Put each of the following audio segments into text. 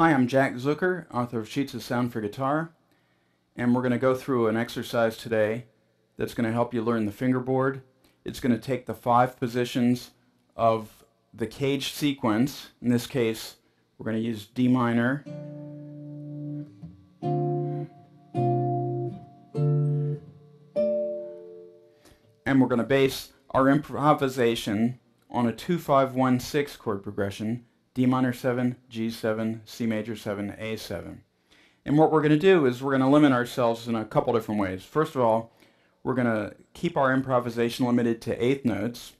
Hi, I'm Jack Zucker, author of Sheets of Sound for Guitar, and we're going to go through an exercise today that's going to help you learn the fingerboard. It's going to take the five positions of the CAGED sequence. In this case, we're going to use D minor, and we're going to base our improvisation on a 2-5-1-6 chord progression, D minor 7, G7, C major 7, A7. And what we're going to do is we're going to limit ourselves in a couple different ways. First of all, we're going to keep our improvisation limited to eighth notes.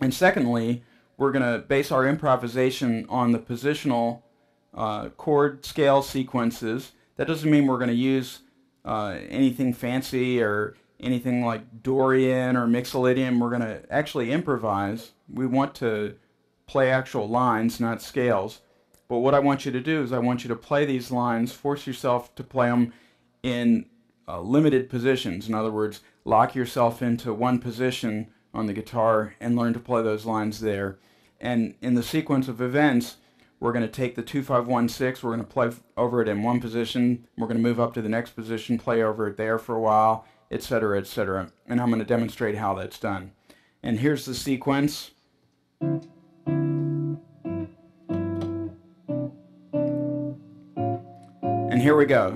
And secondly, we're going to base our improvisation on the positional uh, chord scale sequences. That doesn't mean we're going to use uh, anything fancy or anything like Dorian or Mixolydian. We're going to actually improvise. We want to play actual lines, not scales. But what I want you to do is I want you to play these lines, force yourself to play them in uh, limited positions. In other words, lock yourself into one position on the guitar and learn to play those lines there. And in the sequence of events, we're going to take the 2516, we're going to play over it in one position, we're going to move up to the next position, play over it there for a while, etc., etc. And I'm going to demonstrate how that's done. And here's the sequence. And here we go.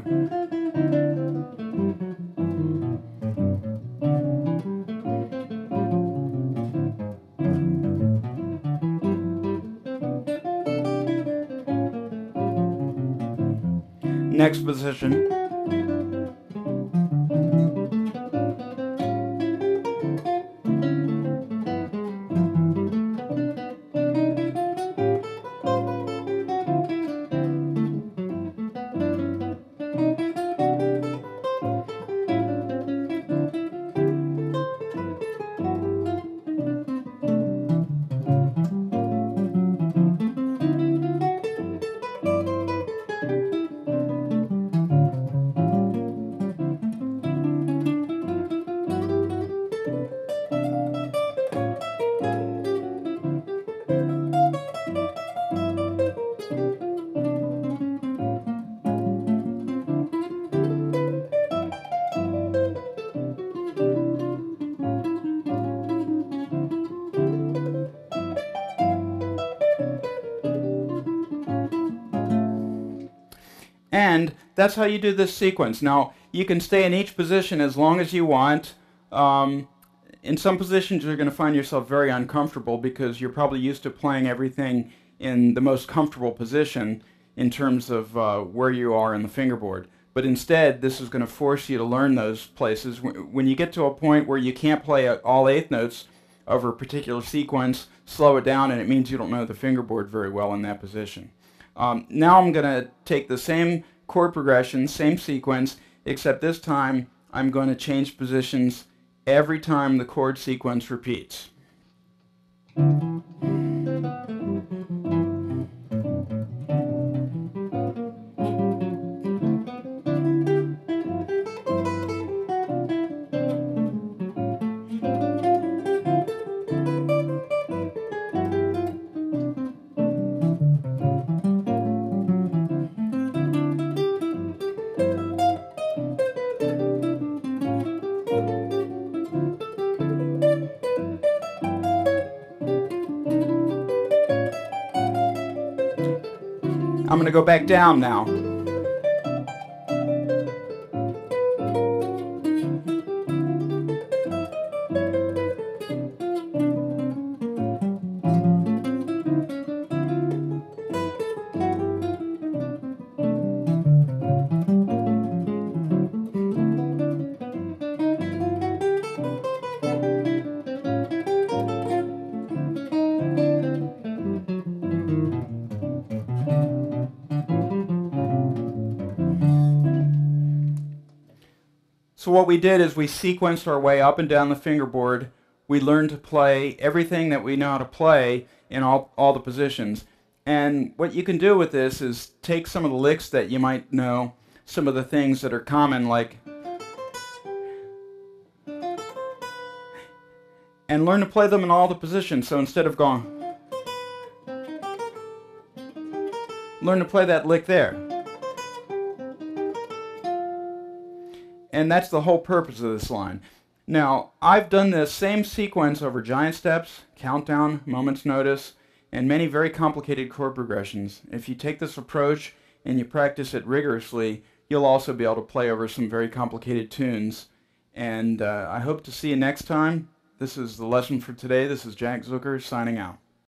Next position. And that's how you do this sequence. Now, you can stay in each position as long as you want. Um, in some positions, you're going to find yourself very uncomfortable because you're probably used to playing everything in the most comfortable position in terms of uh, where you are in the fingerboard. But instead, this is going to force you to learn those places. When you get to a point where you can't play all eighth notes over a particular sequence, slow it down, and it means you don't know the fingerboard very well in that position. Um, now I'm going to take the same chord progression, same sequence, except this time I'm going to change positions every time the chord sequence repeats. I'm to go back down now. So what we did is we sequenced our way up and down the fingerboard. We learned to play everything that we know how to play in all, all the positions. And what you can do with this is take some of the licks that you might know, some of the things that are common like and learn to play them in all the positions. So instead of going learn to play that lick there. And that's the whole purpose of this line. Now, I've done this same sequence over giant steps, countdown, moment's notice, and many very complicated chord progressions. If you take this approach and you practice it rigorously, you'll also be able to play over some very complicated tunes. And uh, I hope to see you next time. This is the lesson for today. This is Jack Zucker signing out.